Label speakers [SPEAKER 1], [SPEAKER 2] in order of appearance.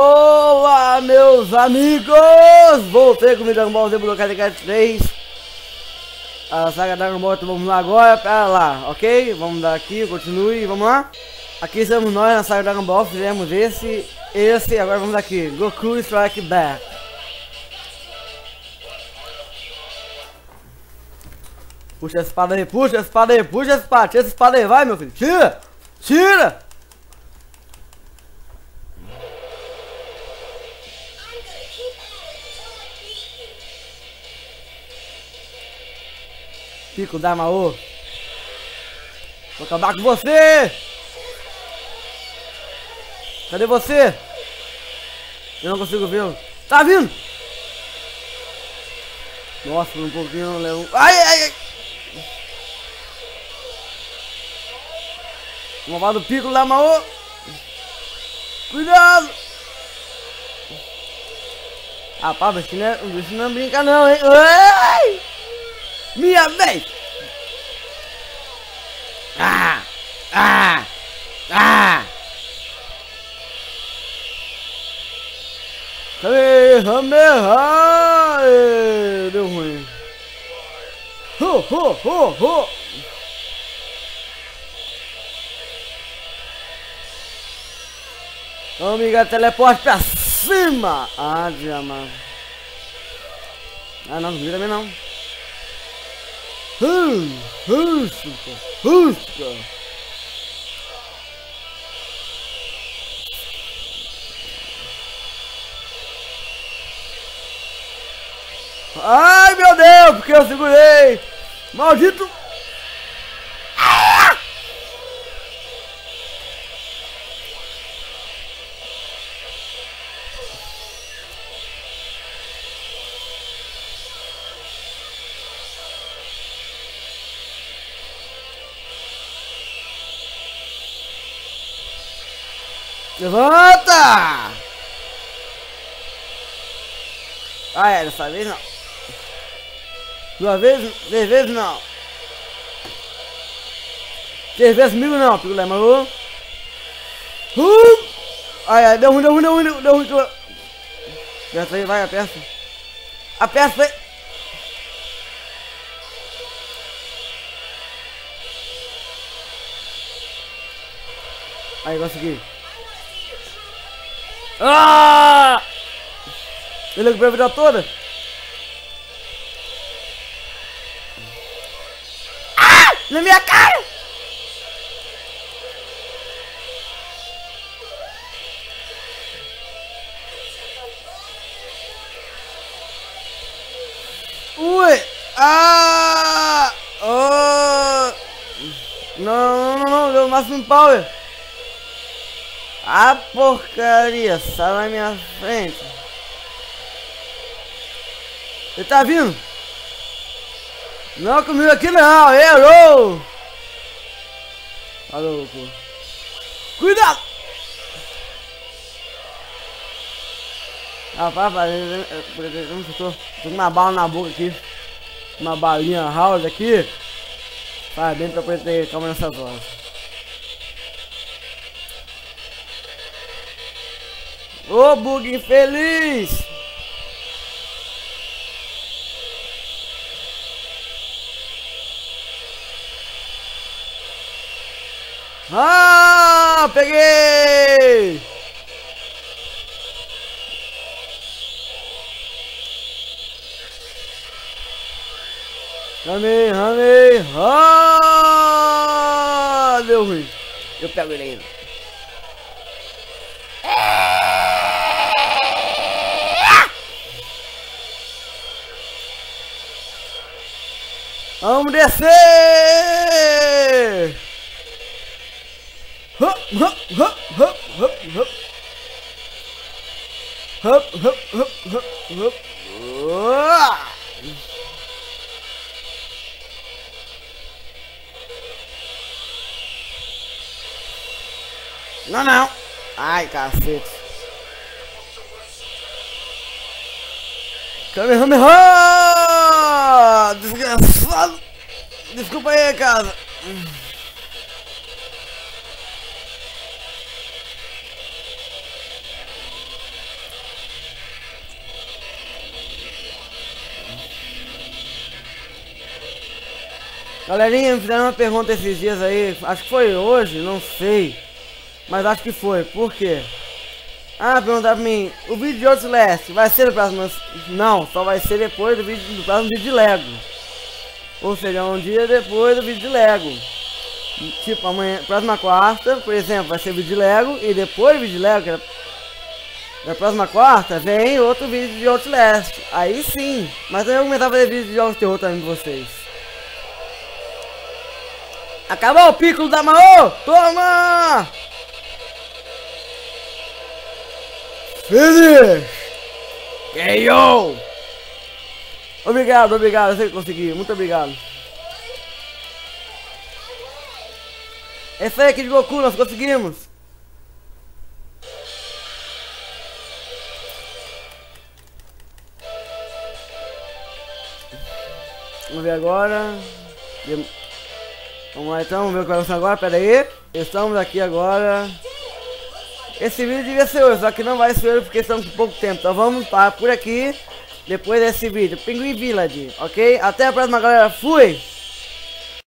[SPEAKER 1] Olá, meus amigos! Voltei com o Dragon Ball Z Budokai Tenkaichi 3 A saga Dragon Ball, então vamos lá agora, para lá, ok? Vamos dar aqui, continue, vamos lá Aqui estamos nós na saga Dragon Ball, fizemos esse, esse, agora vamos aqui Goku Strike Back Puxa a espada aí, puxa a espada aí, puxa a espada, tira essa espada aí, vai meu filho, tira! Tira! Pico da Maô. Vou acabar com você! Cadê você? Eu não consigo ver. Tá vindo! Nossa, um pouquinho, Leão. Ai, ai, ai! Malvado pico da Maô. Cuidado! Rapaz, o bicho não, é, o bicho não brinca não, hein? Ai! Minha vez! Ah! Ah! Ah! Kamehameha! Deu ruim. Ho, ho, ho, ho! Amiga, teleporte pra cima! Ah, diamante. Ah, não, não vira também não. Rusca! Rusca! Ai meu Deus, porque eu segurei! Maldito! Levanta! Ah, é, dessa vez não. Duas vezes, três vezes não. Três vezes comigo não, picolé, maluco. Uh! Ai, ai, deu ruim, deu ruim, deu ruim, deu ruim. Deu Aperta aí, vai, aperta. Aperta aí. Aí, consegui. Ah! Ele recuperou a vida toda. Ah! Na minha cara! Ui! Ah! Oh! Não, não, não, não, deu o máximo power. Ah, porcaria, sai na minha frente. Ele tá vindo? Não comigo aqui não, errou! Falou, pô. Cuidado! Rapaz, não tô, tô com uma bala na boca aqui. Uma balinha house aqui. Faz bem pra poder ter calma nessas horas. Ô bug infeliz! Ah, peguei! Ramei, ramei, ah, deu ruim. Eu pego ele ainda. Vamos descer! Hup, hup, hup, hup, hup, hup. Hup, hup, hup, hup, hup. Não, não. Ai, cacete. Kamehameha! Desgraçado! Desculpa aí, casa. Galerinha, me fizeram uma pergunta esses dias aí, acho que foi hoje, não sei, mas acho que foi, por quê? Ah, perguntaram pra mim, o vídeo de outro leste vai ser no próximo... Não, só vai ser depois do, vídeo, do próximo vídeo de Lego. Ou seja, um dia depois do vídeo de Lego. Tipo, amanhã, próxima quarta, por exemplo, vai ser vídeo de Lego. E depois do vídeo de Lego, na próxima quarta, vem outro vídeo de Outlast. Aí sim. Mas eu vou começar a fazer vídeo de jogos de terror também pra vocês. Acabou o pico da Maô! Toma! Finish! KO! Obrigado, obrigado, eu sei que consegui. Muito obrigado. Esse aí aqui de Goku, nós conseguimos. Vamos ver agora. Vamos lá então, vamos ver o que vai agora, pera aí. Estamos aqui agora. Esse vídeo devia ser hoje, só que não vai ser hoje porque estamos com pouco tempo. Então vamos parar por aqui depois desse vídeo. Pinguim Village, ok? Até a próxima galera, fui!